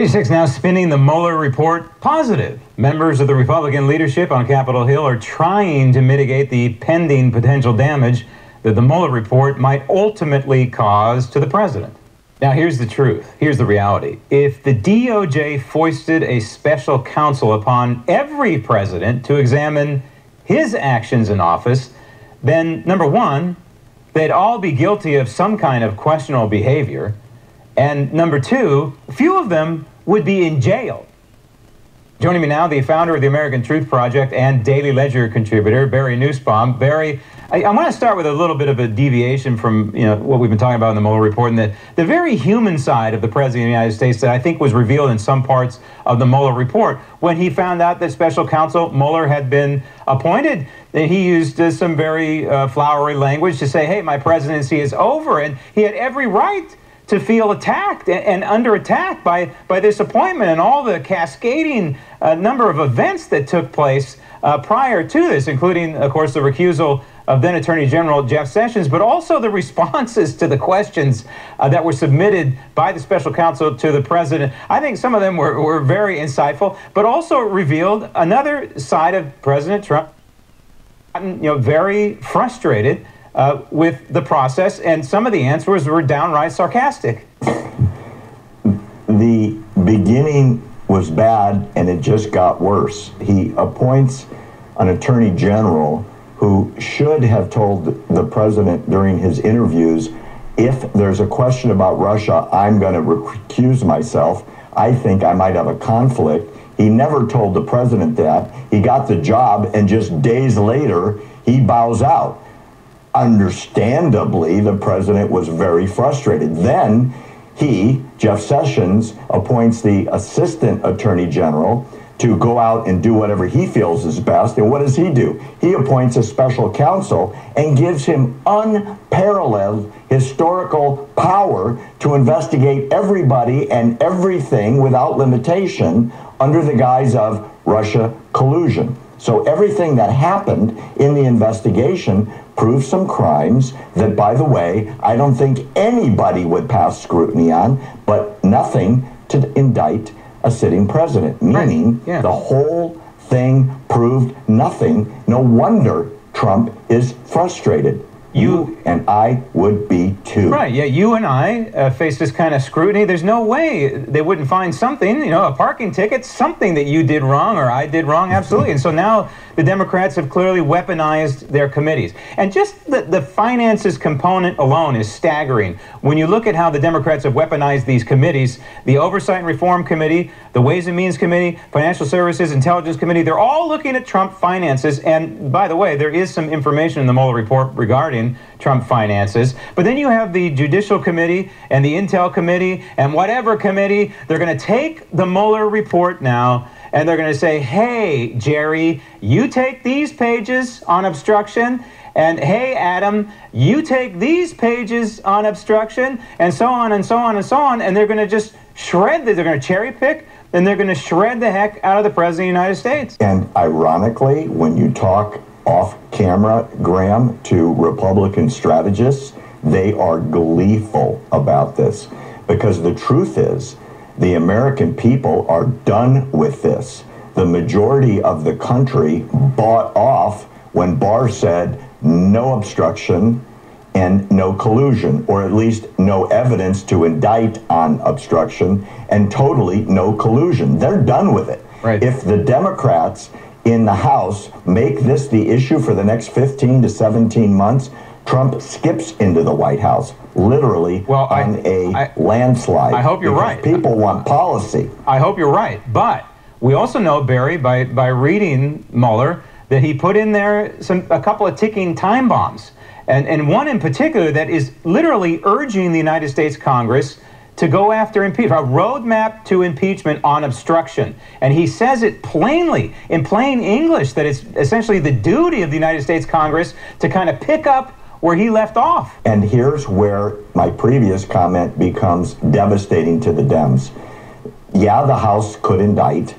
86 now spinning the Mueller report positive. Members of the Republican leadership on Capitol Hill are trying to mitigate the pending potential damage that the Mueller report might ultimately cause to the president. Now, here's the truth. Here's the reality. If the DOJ foisted a special counsel upon every president to examine his actions in office, then number one, they'd all be guilty of some kind of questionable behavior. And number two, few of them would be in jail. Joining me now, the founder of the American Truth Project and Daily Ledger contributor, Barry Nussbaum. Barry, I, I want to start with a little bit of a deviation from you know what we've been talking about in the Mueller report, and the, the very human side of the President of the United States that I think was revealed in some parts of the Mueller report. When he found out that special counsel Mueller had been appointed, he used uh, some very uh, flowery language to say, hey, my presidency is over, and he had every right to feel attacked and, and, under attack by, by this appointment and all the cascading uh, number of events that took place uh, prior to this, including, of course, the recusal of then Attorney General Jeff Sessions, but also the responses to the questions uh, that were submitted by the special counsel to the president. I think some of them were, were very insightful, but also revealed another side of President Trump, you know, very frustrated uh, with the process, and some of the answers were downright sarcastic. The beginning was bad, and it just got worse. He appoints an attorney general who should have told the president during his interviews if there's a question about Russia, I'm going to recuse myself. I think I might have a conflict. He never told the president that. He got the job, and just days later, he bows out understandably, the president was very frustrated. Then he, Jeff Sessions, appoints the assistant attorney general to go out and do whatever he feels is best. And what does he do? He appoints a special counsel and gives him unparalleled historical power to investigate everybody and everything without limitation under the guise of Russia collusion. So everything that happened in the investigation proved some crimes that, by the way, I don't think anybody would pass scrutiny on, but nothing to indict a sitting president, meaning right. yeah. the whole thing proved nothing. No wonder Trump is frustrated you and I would be too. Right, yeah, you and I uh, face this kind of scrutiny. There's no way they wouldn't find something, you know, a parking ticket, something that you did wrong or I did wrong, absolutely. and so now the Democrats have clearly weaponized their committees. And just the, the finances component alone is staggering. When you look at how the Democrats have weaponized these committees, the Oversight and Reform Committee, the Ways and Means Committee, Financial Services, Intelligence Committee, they're all looking at Trump finances. And by the way, there is some information in the Mueller report regarding Trump finances. But then you have the Judicial Committee and the Intel Committee and whatever committee. They're going to take the Mueller report now and they're going to say, hey, Jerry, you take these pages on obstruction. And hey, Adam, you take these pages on obstruction, and so on and so on and so on. And they're going to just shred, they're going to cherry pick, and they're going to shred the heck out of the President of the United States. And ironically, when you talk off camera, Graham, to Republican strategists, they are gleeful about this because the truth is the American people are done with this. The majority of the country bought off when Barr said no obstruction and no collusion, or at least no evidence to indict on obstruction, and totally no collusion. They're done with it. Right. If the Democrats in the House make this the issue for the next 15 to 17 months, Trump skips into the White House, literally well, on I, a I, landslide. I hope you're right. People want policy. I hope you're right. But we also know, Barry, by, by reading Mueller, that he put in there some a couple of ticking time bombs. And, and one in particular that is literally urging the United States Congress to go after impeachment, a roadmap to impeachment on obstruction. And he says it plainly, in plain English, that it's essentially the duty of the United States Congress to kind of pick up where he left off. And here's where my previous comment becomes devastating to the Dems. Yeah, the House could indict.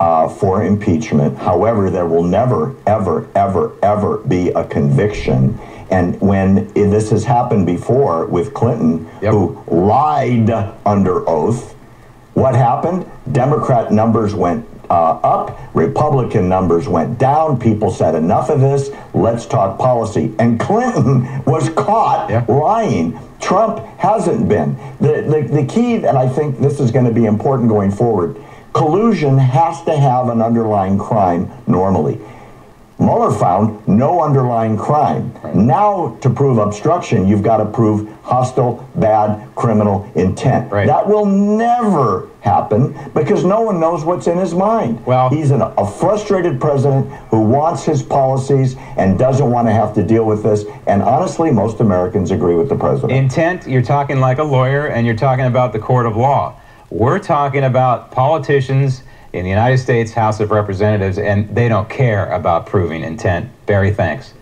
Uh, for impeachment. However, there will never, ever, ever, ever be a conviction and when this has happened before with Clinton, yep. who lied under oath, What happened? Democrat numbers went uh, up, Republican numbers went down. People said, enough of this, let's talk policy. And Clinton was caught yeah. lying. Trump hasn't been. The, the, the key, and I think this is going to be important going forward, collusion has to have an underlying crime normally. Mueller found no underlying crime. Right. Now, to prove obstruction, you've got to prove hostile, bad, criminal intent. Right. That will never happen because no one knows what's in his mind. Well, he's an, a frustrated president who wants his policies and doesn't want to have to deal with this. And honestly, most Americans agree with the president. Intent, you're talking like a lawyer and you're talking about the court of law. We're talking about politicians in the United States House of Representatives, and they don't care about proving intent. Barry, thanks.